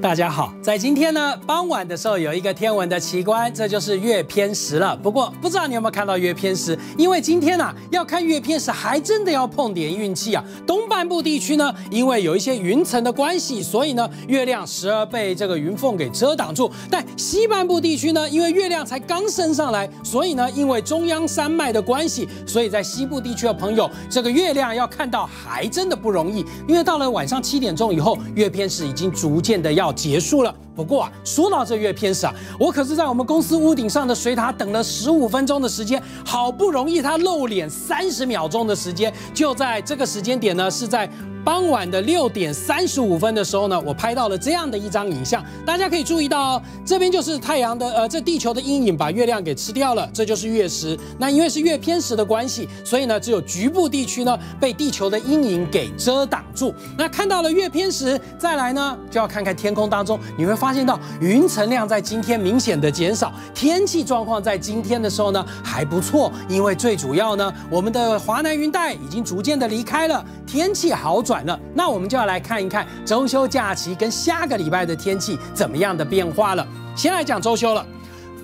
大家好，在今天呢傍晚的时候有一个天文的奇观，这就是月偏食了。不过不知道你有没有看到月偏食？因为今天呢要看月偏食，还真的要碰点运气啊。东半部地区呢，因为有一些云层的关系，所以呢月亮时而被这个云缝给遮挡住。但西半部地区呢，因为月亮才刚升上来，所以呢因为中央山脉的关系，所以在西部地区的朋友，这个月亮要看到还真的不容易。因为到了晚上七点钟以后，月偏食已经逐渐的要。结束了。不过啊，说到这月偏食啊，我可是在我们公司屋顶上的水塔等了十五分钟的时间，好不容易他露脸三十秒钟的时间，就在这个时间点呢，是在。傍晚的六点三十五分的时候呢，我拍到了这样的一张影像。大家可以注意到，这边就是太阳的呃，这地球的阴影把月亮给吃掉了，这就是月食。那因为是月偏食的关系，所以呢，只有局部地区呢被地球的阴影给遮挡住。那看到了月偏食，再来呢就要看看天空当中，你会发现到云层量在今天明显的减少，天气状况在今天的时候呢还不错，因为最主要呢，我们的华南云带已经逐渐的离开了，天气好转。那我们就要来看一看中秋假期跟下个礼拜的天气怎么样的变化了。先来讲周休了。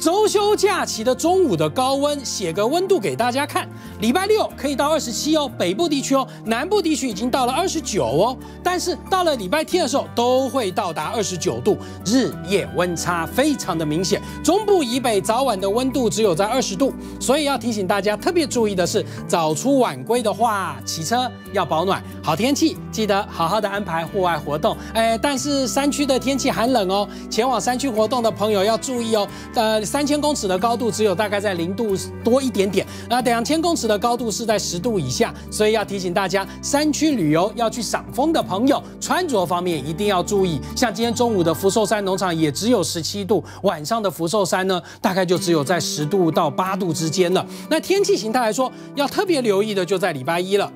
周休假期的中午的高温，写个温度给大家看。礼拜六可以到二十七哦，北部地区哦，南部地区已经到了二十九哦。但是到了礼拜天的时候，都会到达二十九度，日夜温差非常的明显。中部以北早晚的温度只有在二十度，所以要提醒大家特别注意的是，早出晚归的话，骑车要保暖。好天气记得好好的安排户外活动。哎，但是山区的天气寒冷哦，前往山区活动的朋友要注意哦。呃。三千公尺的高度只有大概在零度多一点点，那两千公尺的高度是在十度以下，所以要提醒大家，山区旅游要去赏枫的朋友，穿着方面一定要注意。像今天中午的福寿山农场也只有十七度，晚上的福寿山呢，大概就只有在十度到八度之间了。那天气形态来说，要特别留意的就在礼拜一了。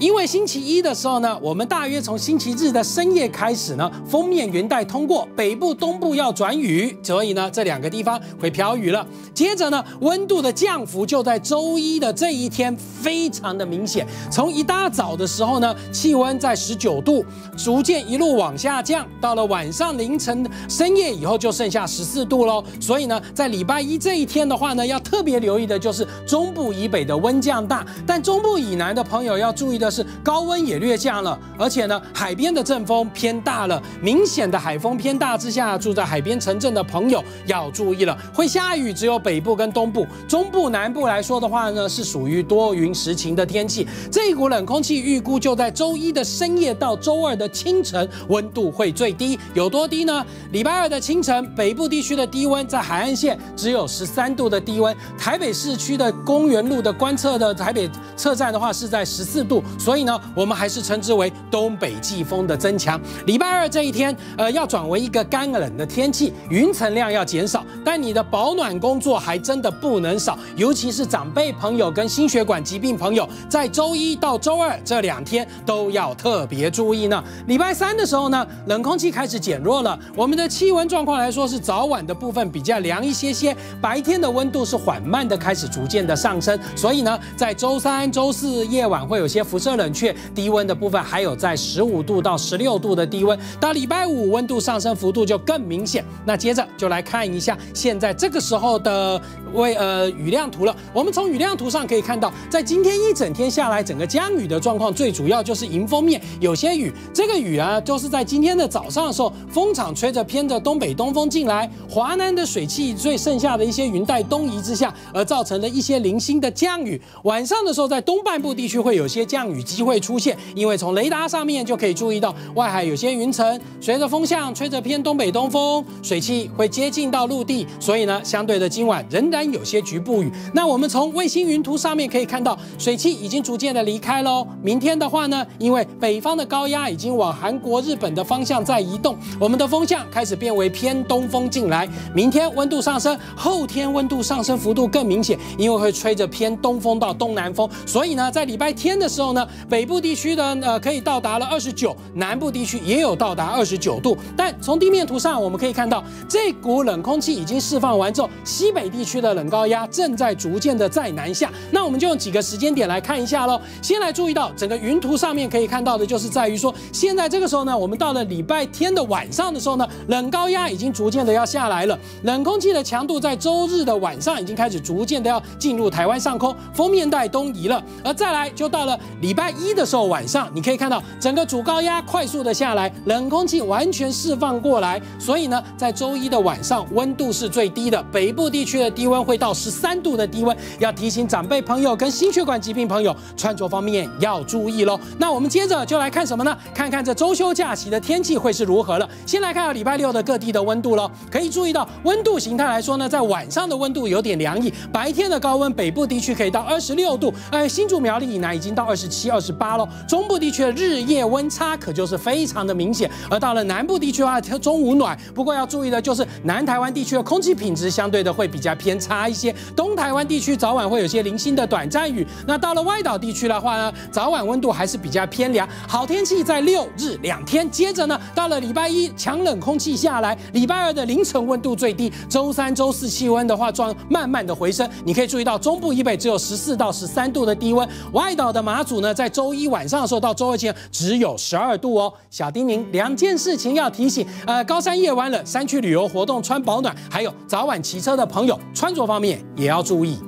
因为星期一的时候呢，我们大约从星期日的深夜开始呢，封面云带通过北部、东部要转雨，所以呢，这两个地方会飘雨了。接着呢，温度的降幅就在周一的这一天非常的明显。从一大早的时候呢，气温在十九度，逐渐一路往下降，到了晚上凌晨深夜以后就剩下十四度喽。所以呢，在礼拜一这一天的话呢，要特别留意的就是中部以北的温降大，但中部以南的朋友要注意的。的是高温也略降了，而且呢，海边的阵风偏大了，明显的海风偏大之下，住在海边城镇的朋友要注意了，会下雨。只有北部跟东部，中部南部来说的话呢，是属于多云时晴的天气。这一股冷空气预估就在周一的深夜到周二的清晨，温度会最低，有多低呢？礼拜二的清晨，北部地区的低温在海岸线只有十三度的低温，台北市区的公园路的观测的台北车站的话是在十四度。所以呢，我们还是称之为东北季风的增强。礼拜二这一天，呃，要转为一个干冷的天气，云层量要减少，但你的保暖工作还真的不能少，尤其是长辈朋友跟心血管疾病朋友，在周一到周二这两天都要特别注意呢。礼拜三的时候呢，冷空气开始减弱了，我们的气温状况来说是早晚的部分比较凉一些些，白天的温度是缓慢的开始逐渐的上升，所以呢，在周三、周四夜晚会有些辐。这冷却低温的部分还有在十五度到十六度的低温，到礼拜五温度上升幅度就更明显。那接着就来看一下现在这个时候的为呃雨量图了。我们从雨量图上可以看到，在今天一整天下来，整个降雨的状况最主要就是迎风面有些雨。这个雨啊，就是在今天的早上的时候，风场吹着偏着东北东风进来，华南的水汽最剩下的一些云带东移之下，而造成了一些零星的降雨。晚上的时候，在东半部地区会有些降雨。雨机会出现，因为从雷达上面就可以注意到外海有些云层，随着风向吹着偏东北东风，水汽会接近到陆地，所以呢，相对的今晚仍然有些局部雨。那我们从卫星云图上面可以看到，水汽已经逐渐的离开喽。明天的话呢，因为北方的高压已经往韩国、日本的方向在移动，我们的风向开始变为偏东风进来。明天温度上升，后天温度上升幅度更明显，因为会吹着偏东风到东南风，所以呢，在礼拜天的时候呢。北部地区的呃可以到达了二十九，南部地区也有到达二十九度。但从地面图上我们可以看到，这股冷空气已经释放完之后，西北地区的冷高压正在逐渐的在南下。那我们就用几个时间点来看一下喽。先来注意到整个云图上面可以看到的就是在于说，现在这个时候呢，我们到了礼拜天的晚上的时候呢，冷高压已经逐渐的要下来了，冷空气的强度在周日的晚上已经开始逐渐的要进入台湾上空，锋面带东移了。而再来就到了礼礼拜一的时候晚上，你可以看到整个主高压快速的下来，冷空气完全释放过来，所以呢，在周一的晚上温度是最低的，北部地区的低温会到十三度的低温，要提醒长辈朋友跟心血管疾病朋友穿着方面要注意喽。那我们接着就来看什么呢？看看这周休假期的天气会是如何了。先来看到礼拜六的各地的温度喽，可以注意到温度形态来说呢，在晚上的温度有点凉意，白天的高温北部地区可以到二十六度，而，新竹苗栗以南已经到二十七七、二十八喽。中部地区的日夜温差可就是非常的明显，而到了南部地区的话，中午暖，不过要注意的就是南台湾地区的空气品质相对的会比较偏差一些，东台湾地区早晚会有些零星的短暂雨。那到了外岛地区的话呢，早晚温度还是比较偏凉，好天气在六日两天，接着呢，到了礼拜一强冷空气下来，礼拜二的凌晨温度最低，周三、周四气温的话状慢慢的回升，你可以注意到中部以北只有十四到十三度的低温，外岛的马祖那，在周一晚上的时候到周二前只有十二度哦。小叮咛，两件事情要提醒，呃，高山夜晚冷，山区旅游活动穿保暖，还有早晚骑车的朋友穿着方面也要注意。